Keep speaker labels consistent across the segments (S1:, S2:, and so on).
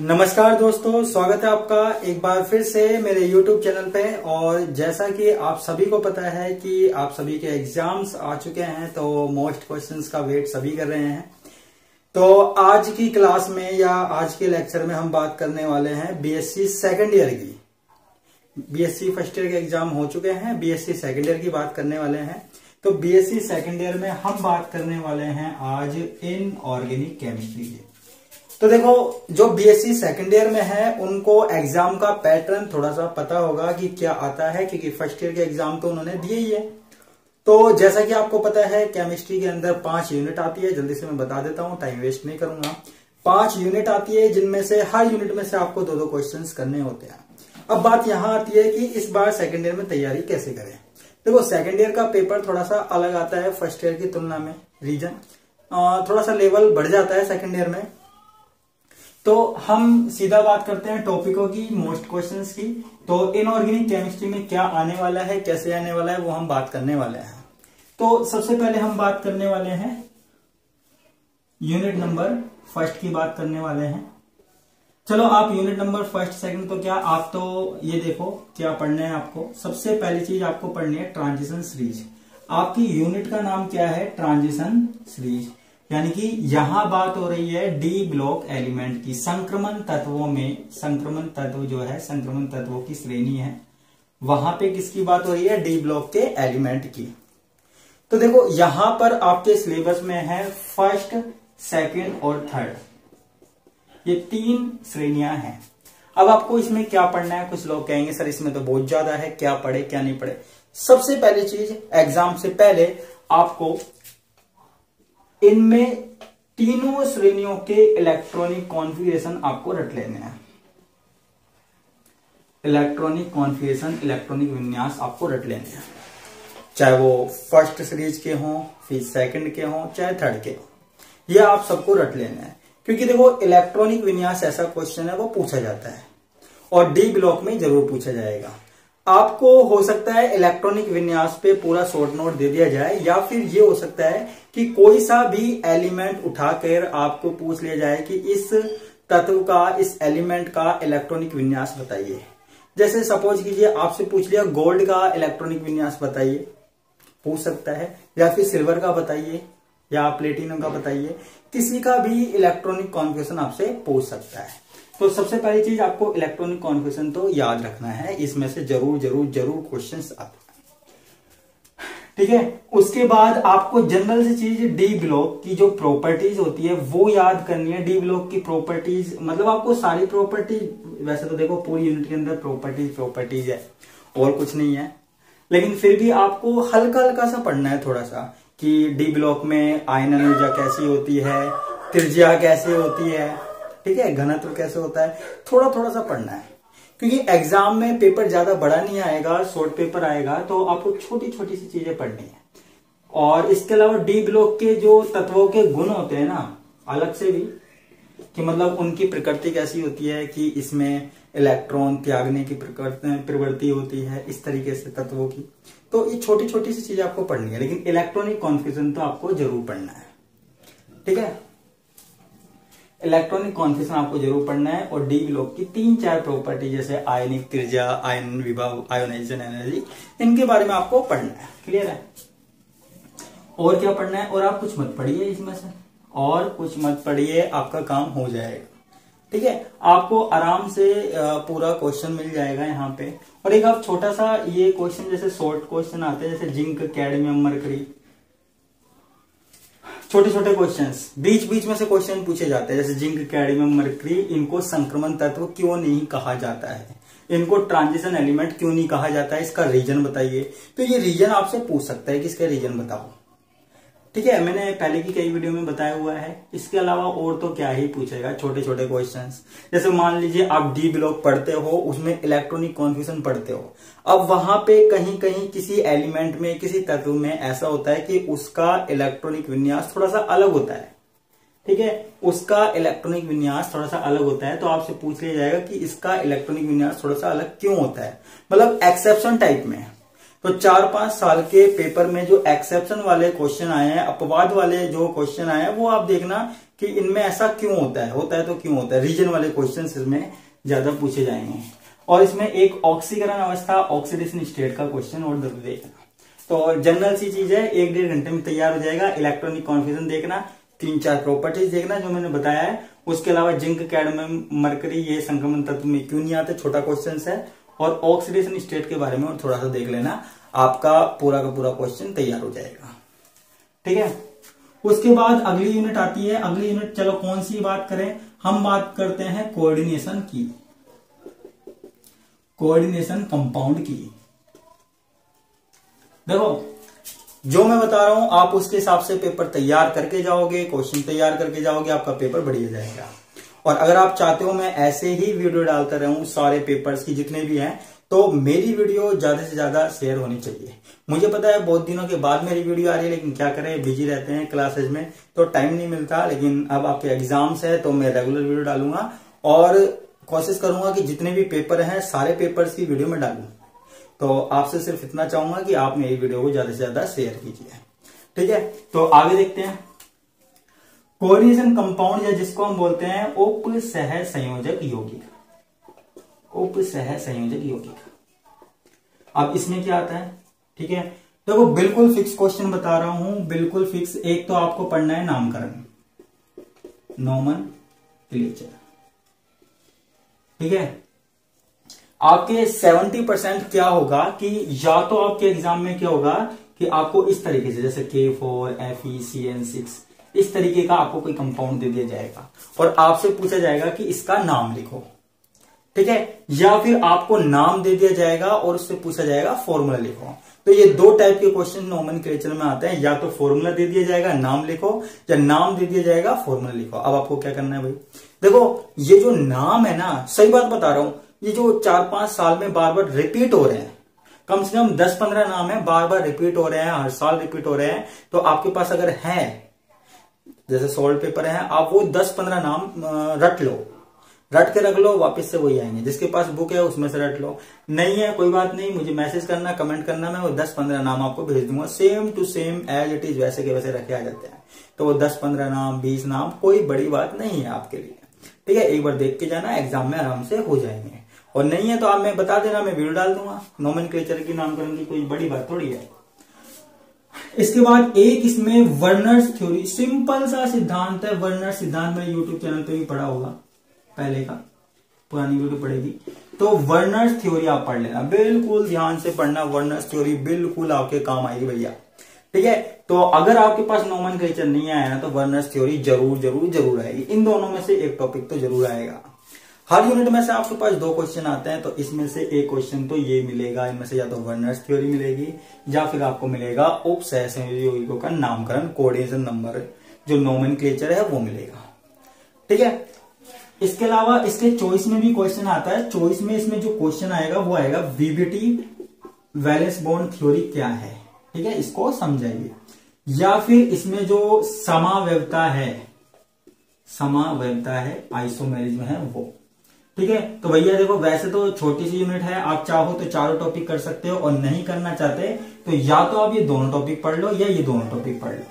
S1: नमस्कार दोस्तों, स्वागत है आपका एक बार फिर से मेरे YouTube चैनल पे। और जैसा कि आप सभी को पता है कि आप सभी के एग्ज़ाम्स आ चुके हैं तो मोस्ट क्वेश्चंस का वेट सभी कर रहे हैं। तो आज की क्लास में या आज के लेक्चर में हम बात करने वाले हैं बीएससी सेकेंड ईयर की। बीएससी फ़र्स्ट ईयर के एग्ज़ाम हो चुके हैं बीएससी सेकेंड ईयर की बात करने वाले हैं। तो बीएससी सेकेंड ईयर में हम बात करने वाले हैं आज इन ऑर्गेनिक केमिस्ट्री की। तो देखो, जो बीएससी सेकेंड ईयर में है, उनको एग्ज़ाम का पैटर्न थोड़ा सा पता होगा कि क्या आता है, क्योंकि फ़र्स्ट ईयर के एग्ज़ाम तो उन्होंने दिए ही है। तो जैसा कि आपको पता है केमिस्ट्री के अंदर पाँच यूनिट आती है, जल्दी से मैं बता देता हूँ टाइम वेस्ट नहीं करूँगा। पाँच यूनिट आती है, जिनमें से, हर यूनिट में से आपको दो दो क्वेश्चन करने होते हैं। अब बात यहाँ आती है कि इस बार सेकेंड ईयर में तैयारी कैसे करें? देखो सेकेंड ईयर का पेपर थोड़ा सा अलग आता है फ़र्स्ट ईयर की तुलना में रीजन थोड़ा सा लेवल बढ़ जाता है सेकेंड ईयर में। तो हम सीधा बात करते हैं टॉपिकों की, मोस्ट क्वेश्चंस की। तो इनऑर्गेनिक केमिस्ट्री में क्या आने वाला है, कैसे आने वाला है, वो हम बात करने वाले हैं। तो सबसे पहले हम बात करने वाले हैं यूनिट नंबर फ़र्स्ट की बात करने वाले हैं। चलो, आप यूनिट नंबर फ़र्स्ट सेकंड तो क्या, आप तो ये देखो, क्या पढ़ना है आपको। सबसे पहली चीज़ आपको पढ़नी है ट्रांजिशन सीरीज़ आपकी यूनिट का नाम क्या है? ट्रांजिशन सीरीज़ यानी कि यहाँ बात हो रही है डी ब्लॉक एलिमेंट की। संक्रमण तत्वों में, संक्रमण तत्व जो है, संक्रमण तत्वों की श्रेणी है। वहाँ पे किसकी बात हो रही है? डी ब्लॉक के एलिमेंट की। तो देखो, यहाँ पर आपके सिलेबस में है फ़र्स्ट सेकंड और थर्ड ये तीन श्रेणियाँ हैं। अब आपको इसमें क्या पढ़ना है? कुछ लोग कहेंगे, सर, इसमें तो बहुत ज़्यादा है, क्या पढ़े, क्या नहीं पढ़े? सबसे पहली चीज़ एग्ज़ाम से पहले आपको इनमें तीनों श्रेणियों के इलेक्ट्रॉनिक कॉन्फ़िगरेशन आपको रट लेने हैं। इलेक्ट्रॉनिक कॉन्फ़िगरेशन इलेक्ट्रॉनिक विन्यास आपको रट लेने हैं। चाहे वो फ़र्स्ट सीरीज़ के हों, फिर सेकंड के हों, चाहे थर्ड के हों, ये आप सबको रट लेना है। क्योंकि देखो इलेक्ट्रॉनिक विन्यास ऐसा क्वेश्चन है, वो पूछा जाता है और डी ब्लॉक में ज़रूर पूछा जाएगा। आपको हो सकता है इलेक्ट्रॉनिक विन्यास पे पूरा शॉर्ट नोट दे दिया जाए, या फिर ये हो सकता है कि कोई सा भी एलिमेंट उठाकर आपको पूछ लिया जाए कि इस तत्व का, इस एलिमेंट का इलेक्ट्रॉनिक विन्यास बताइए। जैसे सपोज़ कीजिए आपसे पूछ लिया गोल्ड का इलेक्ट्रॉनिक विन्यास बताइए। पूछ सकता है, या फिर सिल्वर का बताइए, या प्लेटिनम का बताइए। किसी का भी इलेक्ट्रॉनिक कॉन्फ्यूशन आपसे पूछ सकता है। तो सबसे पहली चीज़ आपको इलेक्ट्रॉनिक कॉन्फिगेशन तो याद रखना है, इसमें से ज़रूर ज़रूर ज़रूर क्वेश्चन आते ठीक है? उसके बाद आपको जनरल से चीज़ डी ब्लॉक की जो प्रॉपर्टीज़ होती है, वो याद करनी है। डी ब्लॉक की प्रॉपर्टीज़ मतलब आपको सारी प्रॉपर्टीज़ वैसे तो देखो पूरी यूनिट के अंदर प्रॉपर्टीज़ प्रॉपर्टीज़ है, और कुछ नहीं है। लेकिन फिर भी आपको हल्का हल्का सा पढ़ना है थोड़ा सा कि डी ब्लॉक में आयन ऊर्जा कैसी होती है, त्रिज्या कैसे होती है ठीक है, घनत्व कैसे होता है? थोड़ा थोड़ा सा पढ़ना है। क्योंकि एग्ज़ाम में पेपर ज़्यादा बड़ा नहीं आएगा शॉर्ट पेपर आएगा तो आपको छोटी छोटी सी चीज़ें पढ़नी है। और इसके अलावा डी ब्लॉक के जो तत्वों के गुण होते हैं ना, अलग से भी, कि मतलब उनकी प्रकृति कैसी होती है, कि इसमें इलेक्ट्रॉन त्यागने की प्रवृत्ति होती है, इस तरीके से तत्वों की। तो ये छोटी छोटी सी चीज़ें आपको पढ़नी है, लेकिन इलेक्ट्रॉनिक कॉन्फ्यूजन तो आपको ज़रूर पढ़ना है। ठीक है? इलेक्ट्रॉनिक कॉन्फिगेशन आपको ज़रूर पढ़ना है और डी ब्लॉक की तीन चार प्रॉपर्टी जैसे आयनिक त्रिज्या, आयन विभाग आयोनाइजेशन एनर्जी इनके बारे में आपको पढ़ना है। क्लियर है? और क्या पढ़ना है? और आप कुछ मत पढ़िए इसमें से। और कुछ मत पढ़िए, आपका काम हो जाएगा। ठीक है? आपको आराम से पूरा क्वेश्चन मिल जाएगा यहाँ पे। और एक आप छोटा सा ये क्वेश्चन जैसे शॉर्ट क्वेश्चन आते हैं, जैसे जिंक, कैडमियम, मरकरी छोटे छोटे क्वेश्चंस बीच बीच में से क्वेश्चन पूछे जाते हैं। जैसे जिंक कैडमियम मर्करी, इनको संक्रमण तत्व क्यों नहीं कहा जाता है? इनको ट्रांजिशन एलिमेंट क्यों नहीं कहा जाता है? इसका रीजन बताइए। तो ये रीजन आपसे पूछ सकता है कि इसका रीजन बताओ। ठीक है, मैंने पहले की कई वीडियो में बताया हुआ है। इसके अलावा और तो क्या ही पूछेगा छोटे छोटे क्वेश्चंस जैसे मान लीजिए आप डी ब्लॉक पढ़ते हो, उसमें इलेक्ट्रॉनिक कॉन्फ्यूजन पढ़ते हो। अब वहाँ पे कहीं कहीं किसी एलिमेंट में, किसी तत्व में ऐसा होता है कि उसका इलेक्ट्रॉनिक विन्यास थोड़ा सा अलग होता है। ठीक है? उसका इलेक्ट्रॉनिक विन्यास थोड़ा सा अलग होता है तो आपसे पूछ लिया जाएगा कि इसका इलेक्ट्रॉनिक विन्यास थोड़ा सा अलग क्यों होता है? मतलब एक्सेप्शन टाइप में। तो चार पाँच साल के पेपर में जो एक्सेप्शन वाले क्वेश्चन आए हैं, अपवाद वाले जो क्वेश्चन आए हैं, वो आप देखना कि इनमें ऐसा क्यों होता है? होता है तो क्यों होता है? रीजन वाले क्वेश्चन इसमें ज़्यादा पूछे जाएँगे। और इसमें एक ऑक्सीकरण अवस्था ऑक्सीडेशन स्टेट का क्वेश्चन और ज़रूर देखना। तो जनरल सी चीज़ है, एक डेढ़ घंटे में तैयार हो जाएगा इलेक्ट्रॉनिक कॉन्फ्यूजन देखना, तीन चार प्रॉपर्टीज़ देखना जो मैंने बताया है। उसके अलावा जिंक, कैडमियम, मरकरी, ये संक्रमण तत्व में क्यों नहीं आते? छोटा क्वेश्चन है। और ऑक्सीडेशन स्टेट के बारे में और थोड़ा सा देख लेना। आपका पूरा का पूरा क्वेश्चन तैयार हो जाएगा। ठीक है? उसके बाद अगली यूनिट आती है। अगली यूनिट चलो कौन सी बात करें? हम बात करते हैं कोऑर्डिनेशन की। कोऑर्डिनेशन कंपाउंड की। देखो, जो मैं बता रहा हूँ, आप उसके हिसाब से पेपर तैयार करके जाओगे क्वेश्चन तैयार करके जाओगे, आपका पेपर बढ़िया जाएगा। और अगर आप चाहते हो मैं ऐसे ही वीडियो डालता रहूँ सारे पेपर्स की, जितने भी हैं तो मेरी वीडियो ज़्यादा से ज़्यादा शेयर होनी चाहिए। मुझे पता है बहुत दिनों के बाद मेरी वीडियो आ रही है, लेकिन क्या करें बिज़ी रहते हैं क्लासेज में तो टाइम नहीं मिलता, लेकिन अब आपके एग्ज़ाम्स है तो मैं रेगुलर वीडियो डालूँगा और कोशिश करूँगा कि जितने भी पेपर हैं, सारे पेपर्स की वीडियो में डालू। तो आपसे सिर्फ़ इतना चाहूँगा कि आप मेरी वीडियो को ज़्यादा से ज़्यादा शेयर कीजिए। ठीक है? तो आगे देखते हैं। कोऑर्डिनेशन कंपाउंड या जिसको हम बोलते हैं उप सह संयोजक यौगिक। उप सह संयोजक यौगिक। अब इसमें क्या आता है? ठीक है? देखो तो बिल्कुल फिक्स क्वेश्चन बता रहा हूँ, बिल्कुल फिक्स एक तो आपको पढ़ना है नामकरण। नॉमन क्लेचर ठीक है? आपके 70 परसेंट क्या होगा कि या तो आपके एग्ज़ाम में क्या होगा कि आपको इस तरीके से, जैसे के four F E C N six इस तरीके का आपको कोई कंपाउंड दे दिया जाएगा। और आपसे पूछा जाएगा कि इसका नाम लिखो। ठीक है? या फिर आपको नाम दे दिया जाएगा और उससे पूछा जाएगा फॉर्मूला लिखो। तो ये दो टाइप के क्वेश्चन नॉमन में आते हैं। या तो फॉर्मूला दे दिया जाएगा, नाम लिखो, या नाम दे दिया जाएगा फॉर्मूला लिखो। अब आपको क्या करना है भाई? देखो, ये जो नाम है ना, सही बात बता रहा हूँ, ये जो चार पाँच साल में बार बार रिपीट हो रहे हैं। कम से कम दस पंद्रह नाम है बार बार रिपीट हो रहे हैं, हर साल रिपीट हो रहे हैं। तो आपके पास अगर है जैसे सॉल्ट पेपर है, आप वो दस पंद्रह नाम रट लो। रट के रख लो, वापस से वही आएँगे। जिसके पास बुक है, उसमें से रट लो। नहीं है, कोई बात नहीं, मुझे मैसेज करना कमेंट करना, मैं वो दस पंद्रह नाम आपको भेज दूँगा। Same to same as it is वैसे के वैसे रखे आ जाते हैं। तो वो दस पंद्रह नाम, बीस नाम, कोई बड़ी बात नहीं है आपके लिए। ठीक है, एक बार देख के जाना एग्ज़ाम में आराम से हो जाएँगे। और नहीं है तो आप, मैं बता देना, मैं वीडियो डाल दूँगा। नोमन की नामकरण की कोई बड़ी बात थोड़ी है। इसके बाद एक इसमें वर्नर्स थ्योरी सिंपल सा सिद्धांत है वर्नर सिद्धांत में यूट्यूब चैनल पे भी पढ़ा होगा, पहले का, पुरानी वीडियो पढ़ेगी। तो वर्नर्स थ्योरी आप पढ़ लेना, बिल्कुल ध्यान से पढ़ना वर्नर्स थ्योरी बिल्कुल आपके काम आएगी भैया। ठीक है? तो अगर आपके पास नोमन नहीं आया ना तो वर्नर्स थ्योरी ज़रूर ज़रूर ज़रूर आएगी। इन दोनों में से एक टॉपिक तो ज़रूर आएगा। हर यूनिट में से आपके पास दो क्वेश्चन आते हैं तो इसमें से एक क्वेश्चन तो ये मिलेगा। इनमें से या तो वर्नर्स थ्योरी मिलेगी, या फिर आपको मिलेगा उप सहसंयोगिकों का नामकरण कोऑर्डिनेशन नंबर जो नोमन है, वो मिलेगा। ठीक है? इसके अलावा इसके चॉइस में भी क्वेश्चन आता है। चॉइस में इसमें जो क्वेश्चन आएगा, वो आएगा वीबीटी वैलेंस बॉन्ड थ्योरी क्या है? ठीक है? इसको समझाइए। या फिर इसमें जो समाव्यवता है समाव्यवता है आइसोमेरिज्म है, वो। ठीक है? तो भैया देखो, वैसे तो छोटी सी यूनिट है, आप चाहो तो चारों टॉपिक कर सकते हो और नहीं करना चाहते तो या तो आप ये दोनों टॉपिक पढ़ लो या ये दोनों टॉपिक पढ़ लो।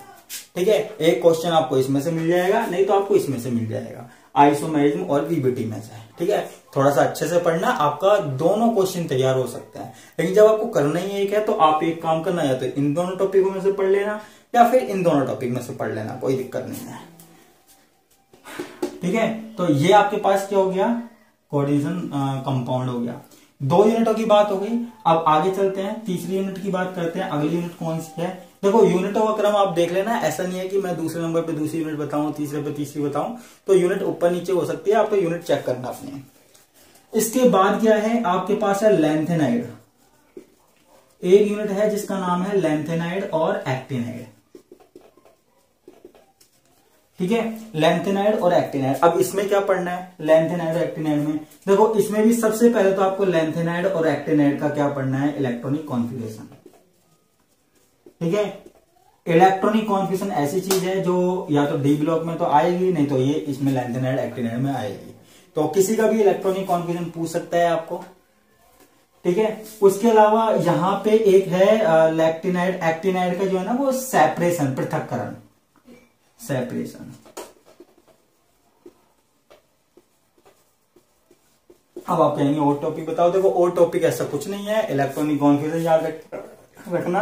S1: ठीक है? एक क्वेश्चन आपको इसमें से मिल जाएगा, नहीं तो आपको इसमें से मिल जाएगा। आइसोमेरिज्म और वीबीटी में से, ठीक है? थोड़ा सा अच्छे से पढ़ना, आपका दोनों क्वेश्चन तैयार हो सकते हैं। लेकिन जब आपको करना ही एक है तो आप एक काम करना, या तो इन दोनों टॉपिकों में से पढ़ लेना, या फिर इन दोनों टॉपिक में से पढ़ लेना, कोई दिक्कत नहीं है। ठीक है? तो ये आपके पास क्या हो गया? कोऑर्डिनेशन कंपाउंड हो गया। दो यूनिटों की बात हो गई। अब आगे चलते हैं। तीसरी यूनिट की बात करते हैं। अगली यूनिट कौन सी है? देखो यूनिटों का क्रम आप देख लेना। ऐसा नहीं है कि मैं दूसरे नंबर पे दूसरी यूनिट बताऊँ, तीसरे पे तीसरी बताऊँ। तो यूनिट ऊपर नीचे हो सकती है। आपको यूनिट चेक करना अपने। इसके बाद क्या है? आपके पास है लेंथेनाइड एक यूनिट है जिसका नाम है लेंथेनाइड और एक्टिनाइड ठीक है? लेंथेनाइड और एक्टिनाइड अब इसमें क्या पढ़ना है? लेंथेनाइड और एक्टिनाइड में। देखो, इसमें भी सबसे पहले तो आपको लेंथेनाइड और एक्टिनाइड का क्या पढ़ना है? इलेक्ट्रॉनिक कॉन्फिगरेशन ठीक है? इलेक्ट्रॉनिक कॉन्फिगरेशन ऐसी चीज़ है जो या तो डी ब्लॉक में तो आएगी, नहीं तो ये इसमें लेंथेनाइड एक्टिनाइड में आएगी। तो किसी का भी इलेक्ट्रॉनिक कॉन्फिगरेशन पूछ सकता है आपको। ठीक है? उसके अलावा यहाँ पे एक है लैक्टिनाइड एक्टिनाइड का जो है ना, वो सेपरेशन पृथककरण। सेपरेशन अब आप कहेंगे और टॉपिक बताओ, देखो और टॉपिक ऐसा कुछ नहीं है इलेक्ट्रॉनिक कॉन्फ्यूजन याद रखना।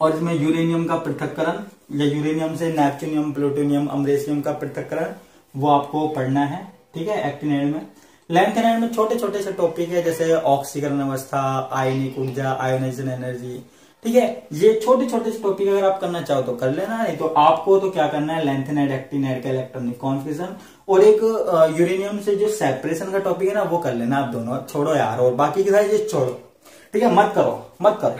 S1: और इसमें यूरेनियम का पृथककरण, या यूरेनियम से नेपच्यूनियम प्लूटोनियम अमरेसियम का पृथककरण, वो आपको पढ़ना है, ठीक है एक्टिनाइड में। लैंथेनाइड में छोटे छोटे से टॉपिक है, जैसे ऑक्सीकरण अवस्था आयनिक ऊर्जा आयोनाइजेशन एनर्जी ठीक है, ये छोटे छोटे टॉपिक अगर आप करना चाहो तो कर लेना, नहीं तो आपको तो क्या करना है लेंथेनाइड एक्टिनाइड का इलेक्ट्रॉनिक कॉन्फ्यूजन और एक यूरेनियम से जो सेपरेशन का टॉपिक है ना, वो कर लेना आप दोनों। छोड़ो यार, और बाकी के सारे छोड़ो। ठीक है, मत करो मत करो।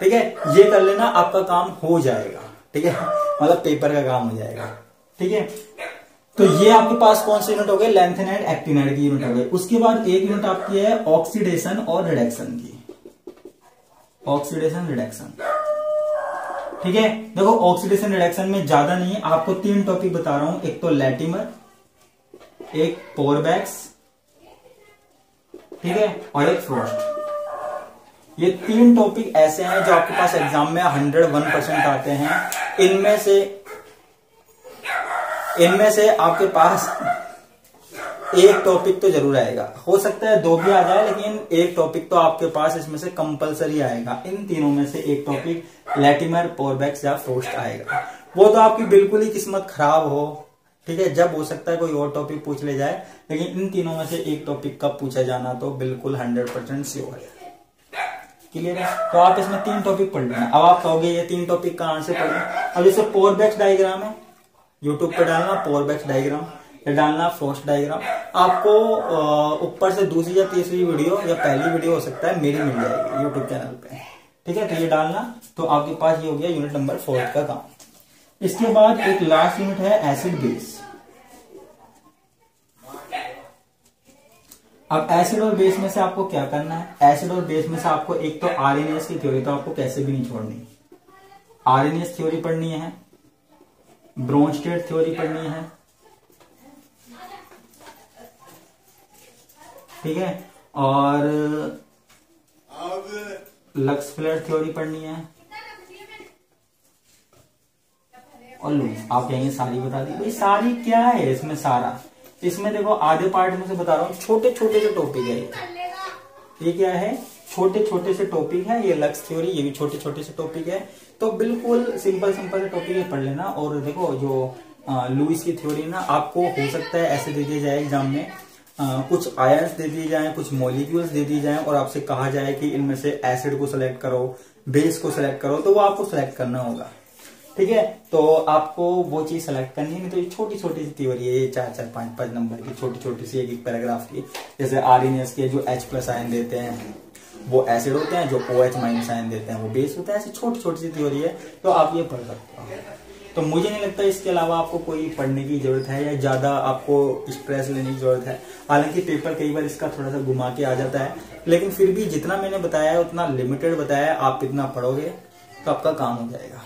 S1: ठीक है, ये कर लेना, आपका काम हो जाएगा। ठीक है मतलब पेपर का काम हो जाएगा। ठीक है तो ये आपके पास कौन से यूनिट हो गए? लेंथेनाइड एक्टिनाइड की यूनिट हो गई उसके बाद एक यूनिट आपकी है ऑक्सीडेशन और रिडक्शन की। ऑक्सीडेशन रिडक्शन ठीक है? देखो ऑक्सीडेशन रिडक्शन में ज़्यादा नहीं है। आपको तीन टॉपिक बता रहा हूँ। एक तो लैटिमर एक पोरबैक्स ठीक है? और एक फ्रोस्ट ये तीन टॉपिक ऐसे हैं जो आपके पास एग्ज़ाम में हंड्रेड वन परसेंट आते हैं। इनमें से इनमें से आपके पास एक टॉपिक तो ज़रूर आएगा। हो सकता है दो भी आ जाए, लेकिन एक टॉपिक तो आपके पास इसमें से कंपलसरी आएगा। इन तीनों में से एक टॉपिक लैटिमर पोरबैक्स या फ्रोस्ट आएगा। वो तो आपकी बिल्कुल ही किस्मत खराब हो। ठीक है, जब हो सकता है कोई और टॉपिक पूछ ले जाए, लेकिन इन तीनों में से एक टॉपिक कब पूछा जाना तो बिल्कुल हंड्रेड परसेंट श्योर है। क्लियर है? तो आप इसमें तीन टॉपिक पढ़ लेना। अब आप कहोगे, ये तीन टॉपिक कहाँ से पढ़ना अब जैसे पोरबैक्स डायग्राम है यूट्यूब पे डालना पोरबैक्स डायग्राम डालना फ्रोस्ट डायग्राम आपको ऊपर से दूसरी या तीसरी वीडियो या पहली वीडियो हो सकता है, मेरी मिल जाएगी यूट्यूब चैनल पे। ठीक है तो ये डालना। तो आपके पास ये हो गया यूनिट नंबर फोर्थ का काम। इसके बाद एक लास्ट यूनिट है एसिड बेस अब एसिड और बेस में से आपको क्या करना है? एसिड और बेस में से आपको एक तो आरएनएस की थ्योरी तो आपको कैसे भी नहीं छोड़नी। आरएनएस थ्योरी पढ़नी है। ब्रोनस्टेड थ्योरी पढ़नी है। ठीक है? और लक्स फ्लेयर थ्योरी पढ़नी है। और लूज आप कहेंगे सारी बता दी। भाई सारी क्या है इसमें सारा? इसमें देखो आधे पार्ट में से बता रहा हूँ छोटे छोटे से टॉपिक है ये। क्या है? छोटे छोटे से टॉपिक है ये लक्स थ्योरी ये भी छोटे छोटे से टॉपिक है। तो बिल्कुल सिंपल सिंपल से टॉपिक है पढ़ लेना। और देखो जो लुइस की थ्योरी ना आपको हो सकता है ऐसे दे दिया जाए एग्ज़ाम में। आ, कुछ आयंस दे दिए जाए कुछ मोलिक्यूल्स दे दिए जाए और आपसे कहा जाए कि इनमें से एसिड को सिलेक्ट करो बेस को सिलेक्ट करो तो वो आपको सिलेक्ट करना होगा। ठीक है? तो आपको वो चीज़ सेलेक्ट करनी है तो ये छोटी छोटी सी थ्योरी है ये चार चार पाँच पाँच नंबर की छोटी छोटी सी एक एक पैराग्राफ की। जैसे आर के जो एच प्लस आयन देते हैं वो एसिड होते हैं जो ओ एच माइनस आयन देते हैं वो बेस होते हैं ऐसी छोटी छोटी सी थ्योरी है तो आप ये पढ़ सकते हो। तो मुझे नहीं लगता इसके अलावा आपको कोई पढ़ने की ज़रूरत है या ज़्यादा आपको स्ट्रेस लेने की ज़रूरत है। हालाँकि पेपर कई बार इसका थोड़ा सा घुमा के आ जाता है, लेकिन फिर भी जितना मैंने बताया है, उतना लिमिटेड बताया है, आप इतना पढ़ोगे तो आपका काम हो जाएगा।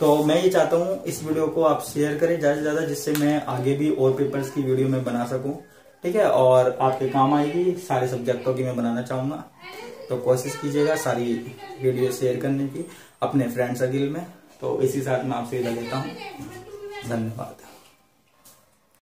S1: तो मैं ये चाहता हूँ इस वीडियो को आप शेयर करें ज़्यादा से ज़्यादा, जिससे मैं आगे भी और पेपर्स की वीडियो में बना सकूँ। ठीक है? और आपके काम आएगी, सारे सब्जेक्टों की मैं बनाना चाहूँगा। तो कोशिश कीजिएगा सारी वीडियो शेयर करने की, अपने फ्रेंड सर्किल में। तो इसी साथ मैं आपसे इधर लेता हूँ। धन्यवाद।